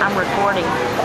I'm recording.